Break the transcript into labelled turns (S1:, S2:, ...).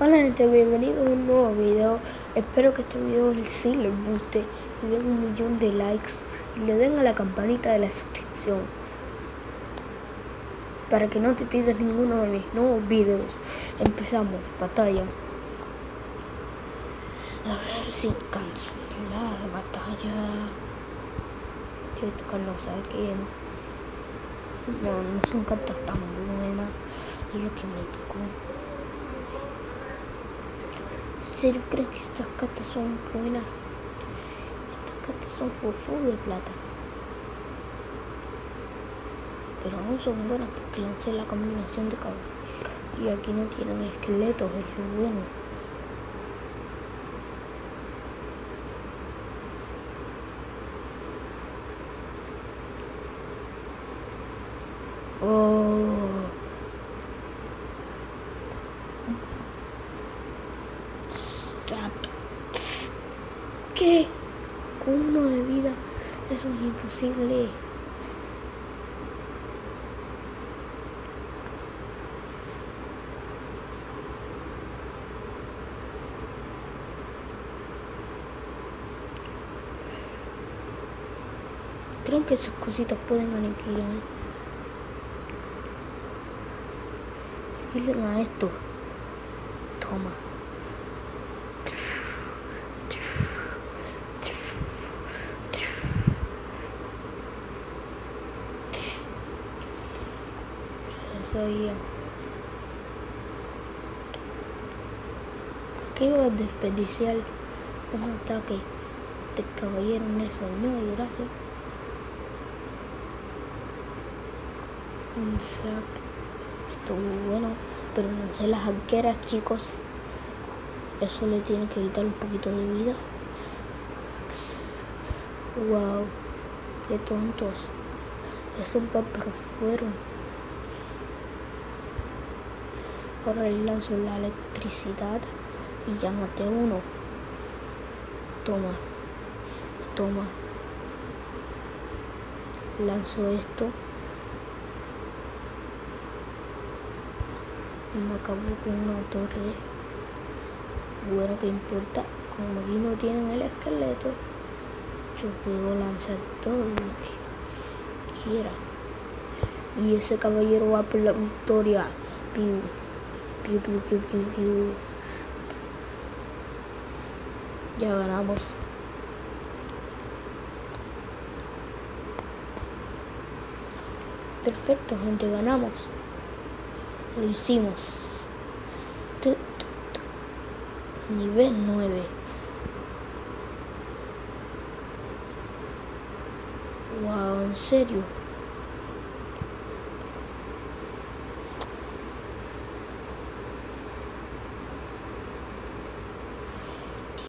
S1: Hola gente, bienvenidos a un nuevo video. Espero que este video sí les guste y den un millón de likes y le den a la campanita de la suscripción para que no te pierdas ninguno de mis nuevos videos. Empezamos, batalla. A ver si cancelar la batalla. Quiero tocarnos a alguien. No, no son cartas tan buenas. Es lo que me tocó. ¿En serio creen que estas cartas son buenas? Estas cartas son fufu de plata. Pero aún son buenas porque lancé la combinación de cabello. Y aquí no tienen esqueletos, es lo bueno. Oh. ¿Qué? Con uno de vida, eso es imposible. Creo que esas cositas pueden aniquilar. Aniquilen a esto. Toma. Sabía. ¿Por qué iba a desperdiciar un ataque de caballero en eso? No, gracias. Un sac. Estuvo bueno, pero sé las arqueras, chicos. Eso le tiene que quitar un poquito de vida. Wow, qué tontos. Esos bárbaros fueron. Le lanzo la electricidad y maté uno. Toma, toma. Lanzo esto. Me acabo con una torre. Bueno, que importa? Como aquí no tienen el esqueleto, yo puedo lanzar todo lo que quiera. Y ese caballero va por la victoria. Piu. Piu, piu, piu, piu. Ya ganamos. Perfecto, gente, ganamos. Lo hicimos. Nivel 9. Wow, en serio.